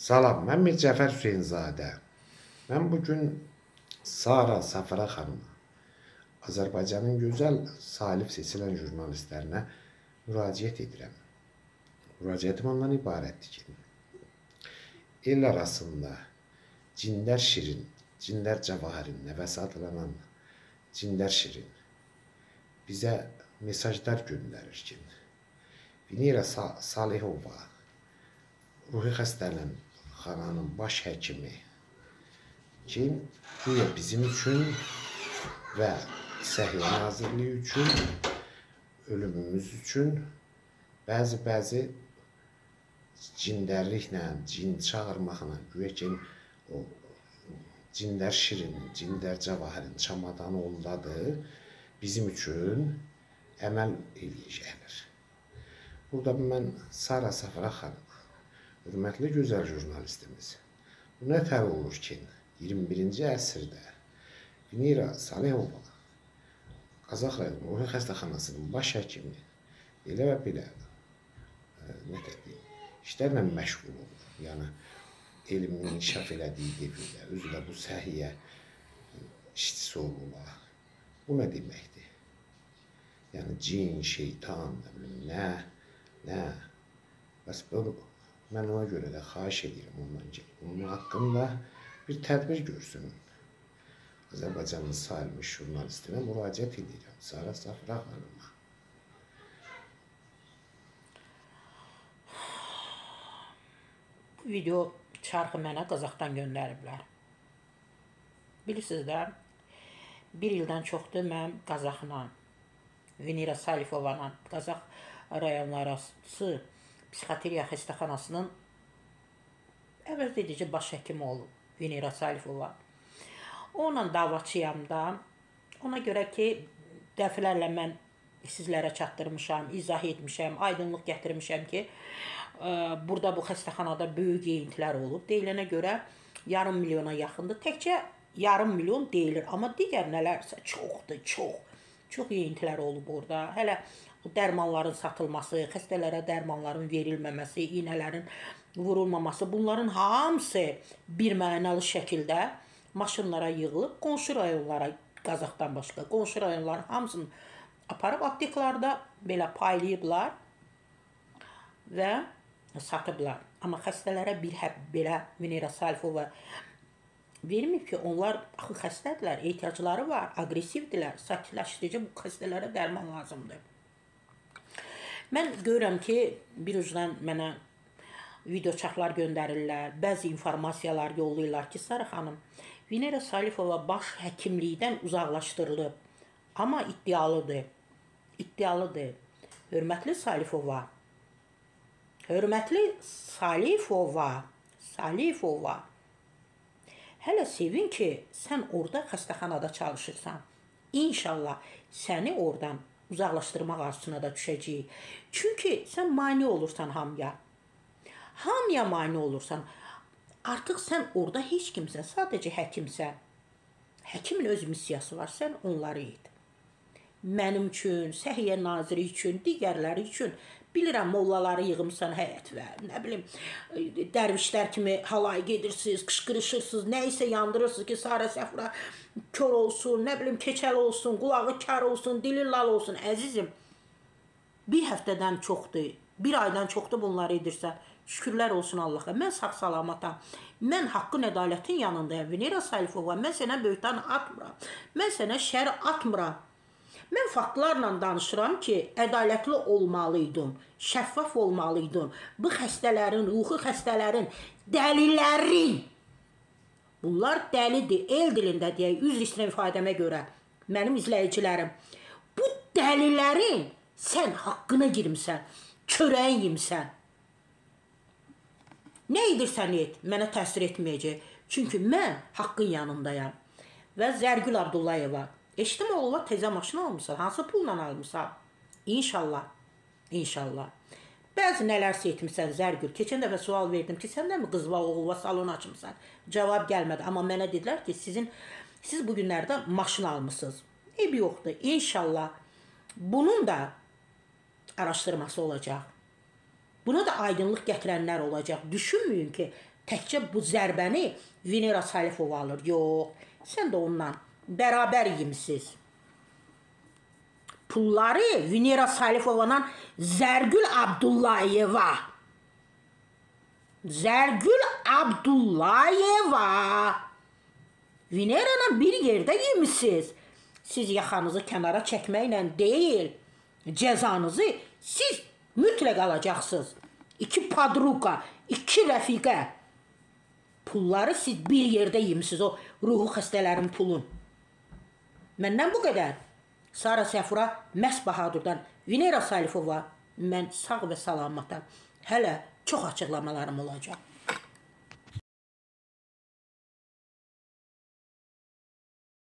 Salam, mən Mir Cəfər Hüseynzadə. Mən bu gün Sara Safara xanım, Azərbaycanın gözəl salib seçilən jurnalistlərinə müraciət edirəm. Müraciətim ondan ibarətdir ki, el arasında Cindər Şirin, Cindər Cəvahirin nəvəsi adlanan Cindər Şirin bizə mesajlar göndərir ki, Vinera Salihova ruhi xəstələn xananın baş həkimi ki, güya bizim üçün və Səhiyyə Nazirliyi üçün, ölümümüz üçün bəzi-bəzi cindərliklə, cin çağırmaqla, güya ki, o cindər şirinin, cindər cəvahirin çamadanı ondadır, bizim üçün əməl eləyəcəklər. Burada mən Sara Safra xanım Hörmətli gözəl jurnalistimiz, bu nə tər olur ki, 21-ci əsrdə Vinira Salihova Qazax rayon Ruhi xəstəxanasının baş həkimi belə və belə ə, nə deyim, işlərlə məşğul olur. Yəni elmin inkişaf elədiyi devirdə özü də bu səhiyyə işçisi olurlar. Bu nə deməkdir? Yəni cin, şeytan, nə bilim, nə, nə. Bəs bu Mən ona görə də xahiş edirəm ondan ki, onun haqqında bir tədbir görsün. Azərbaycanın sayılmış jurnalistinə müraciət edirəm. Sara Safra xanıma. Bu video çarxı mənə Qazaxdan göndəriblər. Bilirsiniz də, bir ildən çoxdur mən Qazaxla, Venera Salifovanla, Qazax rayonları arası psixiatriya xəstəxanasının əvəz edici baş həkimi olub Venera Salifova. Onunla davaçıyam da. Ona görə ki, dəfələrlə mən sizlərə çatdırmışam, izah etmişəm, aydınlıq gətirmişəm ki, ə, burada bu xəstəxanada böyük yeyintilər olub. Deyilənə görə yarım milyona yaxındır. Təkcə yarım milyon deyilir, amma digər nələrsə çoxdur, çox. Çox yeyintilər olub orada. Hələ dərmanların satılması, xəstələrə dərmanların verilməməsi, iynələrin vurulmaması, bunların hamısı bir mənalı şəkildə maşınlara yığılıb qonşu rayonlara Qazaxdan başqa qonşu rayonların hamısını aparıb apteklarda belə paylayıblar və satıblar. Amma xəstələrə bir həb belə Venera Salfova vermir ki, onlar axı xəstədirlər, ehtiyacları var, aqressivdirlər, sakitləşdirici bu xəstələrə dərman lazımdır. Mən görürəm ki, bir ucdan mənə video çaxlar göndərirlər, bəzi informasiyalar yollayırlar ki, Sara xanım, Venera Salifova baş həkimlikdən uzaqlaşdırılıb. Amma iddialıdır. İddialıdır. Hörmətli Salifova. Hörmətli Salifova. Salifova. Hələ sevin ki, sən orada xəstəxanada çalışırsan. İnşallah səni oradan uzaqlaşdırmaq arzusuna da düşəcəyik. Çünki sən mane olursan hamıya. Hamıya mane olursan. Artıq sən orada heç kimsən, sadəcə həkimsən. Həkimin öz missiyası var, sən onları et. Mənim üçün, Səhiyyə naziri üçün, digərləri üçün Bilirəm mollaları yığımsan həyət və nə bilim dərvişlər kimi halay gedirsiniz, qışqırışırsınız, nə isə yandırırsınız ki, Sara Səfra kör olsun, nə bilim keçəl olsun, qulağı kar olsun, dili lal olsun. Əzizim, bir həftədən çoxdur, bir aydan çoxdur bunları edirsən. Şükürlər olsun Allaha. Mən sağ-salamatam. Mən haqqın ədalətin yanındayam. Venera Salifova, mən sənə böhtan atmıram. Mən sənə şər atmıram. Mən faktlarla danışıram ki, ədalətli olmalıydın, şəffaf olmalıydın. Bu xəstələrin, ruhi xəstələrin, dəlilərin Bunlar dəlidir, el dilində deyək, üzr istəyirəm ifadəmə görə. Mənim izləyicilərim. Bu dəlilərin sən haqqına girmisən, çörəyin yimsən. Nə edirsən et, mənə təsir etməyəcək. Çünki mən haqqın yanındayam. Və Zərgül Abdullayeva Eşitdim oğluna təzə maşın almısan. Hansı pulla almısan? İnşallah. İnşallah. Bəzi nələrsə etmisən Zərgül. Keçən dəfə sual verdim ki, sən də mi qız və oğul və salon açmısan? Cavab gəlmədi. Amma mənə dedilər ki, sizin siz bu günlərdə maşın almısınız. Eybi yoxdur. İnşallah bunun da araşdırması olacaq. Buna da aydınlıq gətirənlər olacaq. Düşünməyin ki, təkcə bu zərbəni Venera Salifova alır. Yox, sən də onunla bərabər yemisiz. Pulları Venera Salifovanın Zərgül Abdullayeva Zərgül Abdullayeva Venera'la bir yerdə yemisiniz. Siz yaxanızı kənara çəkməklə deyil, cəzanızı siz mütləq alacaqsınız. İki padruqa, iki rəfiqə. Pulları siz bir yerdə yemisiniz, o ruhu xəstələrin pulun. Məndən bu qədər. Sara Səfura Məs Bahadurdan Venera Salifova mən sağ və salamatam. Hələ çox açıqlamalarım olacaq.